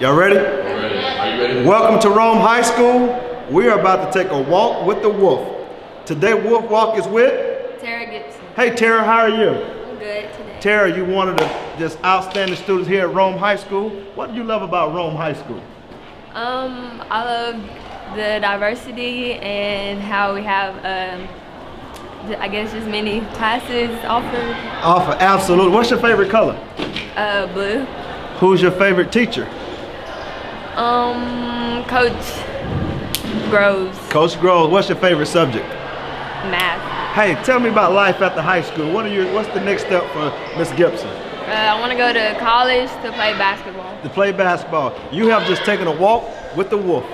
Y'all ready? Ready. Are you ready? Welcome to Rome High School. We are about to take a walk with the wolf. Today, Wolf Walk is with. Tarrah Gibson. Hey, Tarrah, how are you? I'm good today. Tarrah, you one of the just outstanding students here at Rome High School. What do you love about Rome High School? Um, I love the diversity and how we have, um, j- I guess, just many classes offered. Offer, absolutely. What's your favorite color? Uh, blue. Who's your favorite teacher? Um, Coach Groves, Coach Groves. What's your favorite subject? math. Hey, tell me about life at the high school. What are your, what's the next step for Miss Gibson? Uh, I want to go to college to play basketball. To play basketball. You have just taken a walk with the wolf.